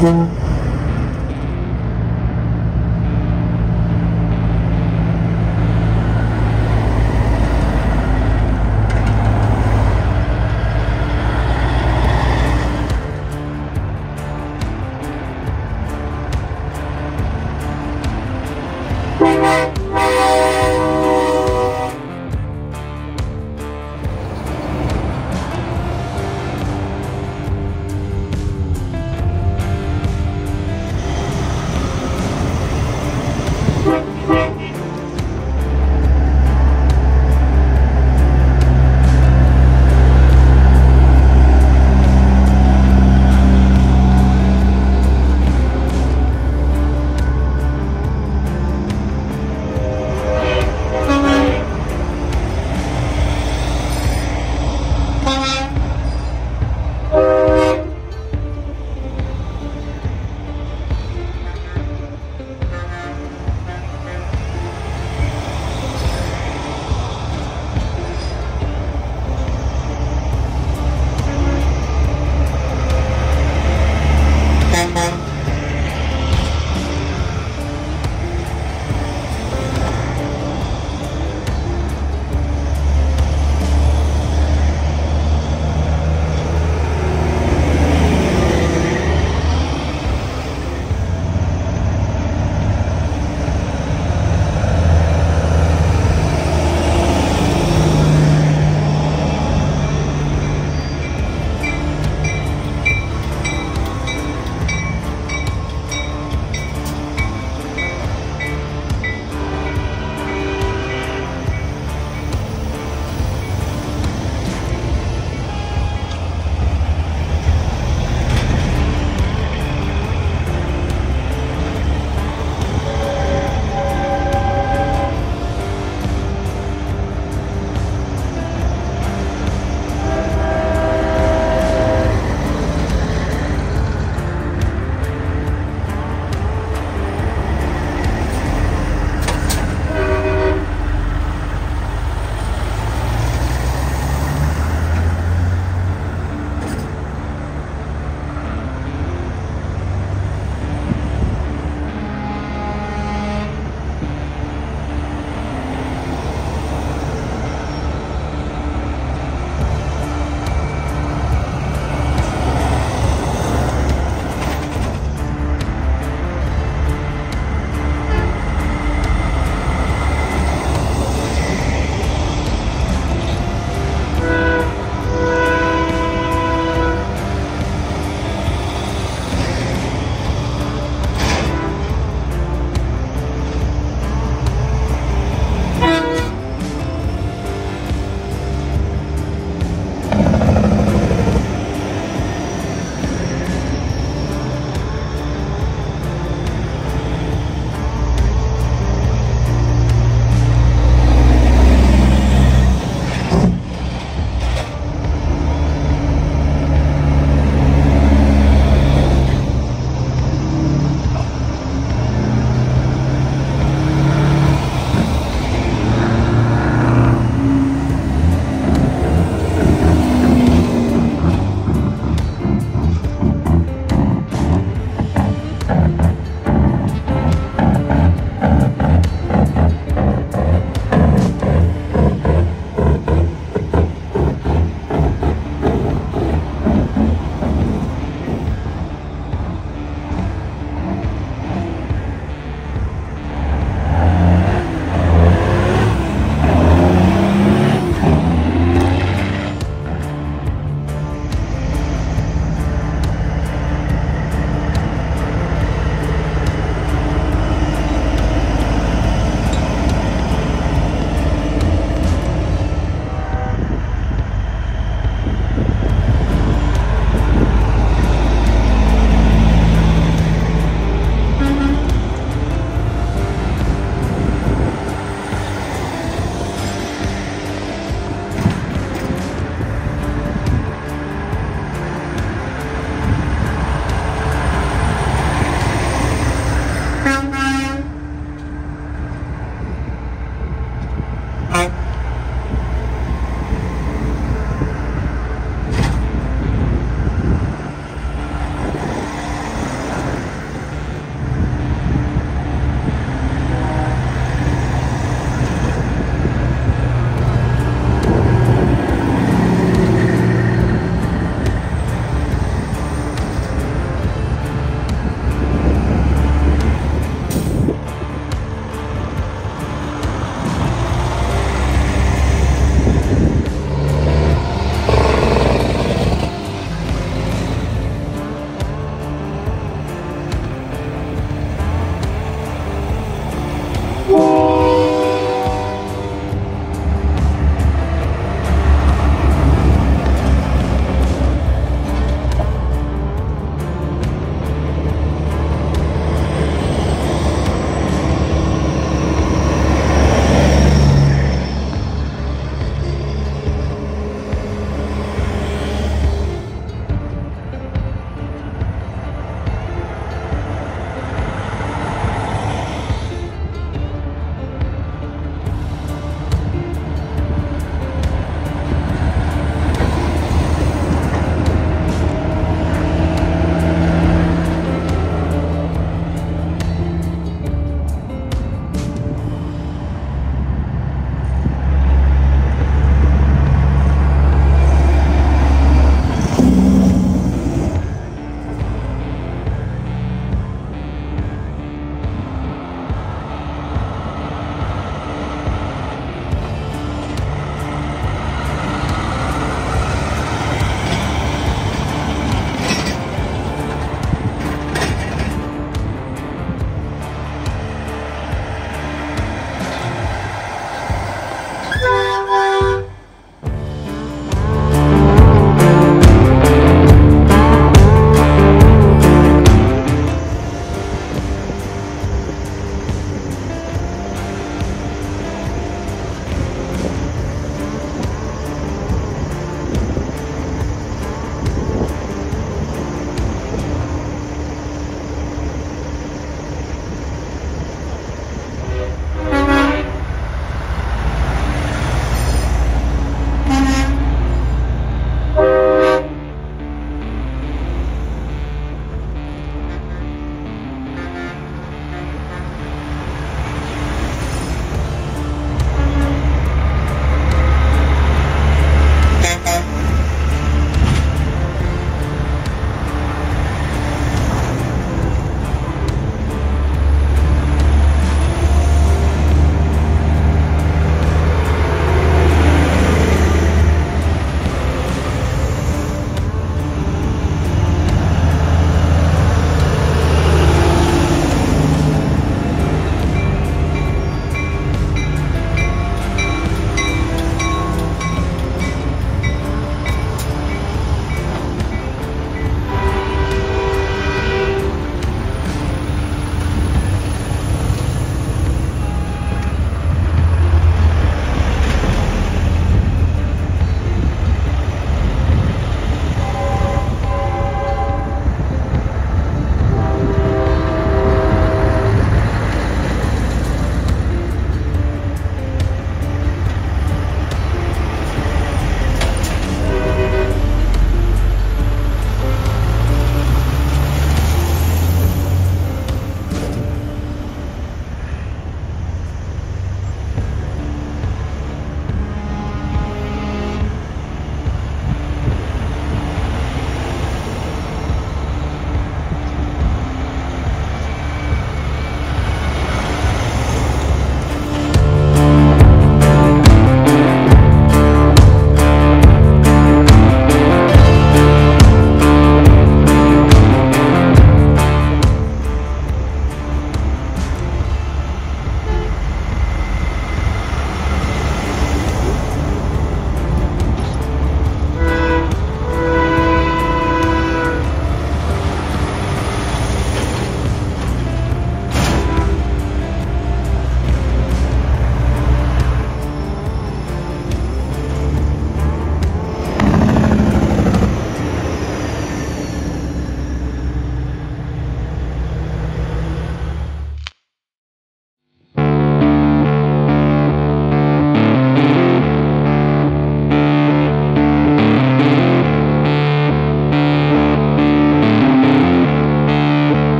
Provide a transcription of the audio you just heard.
mm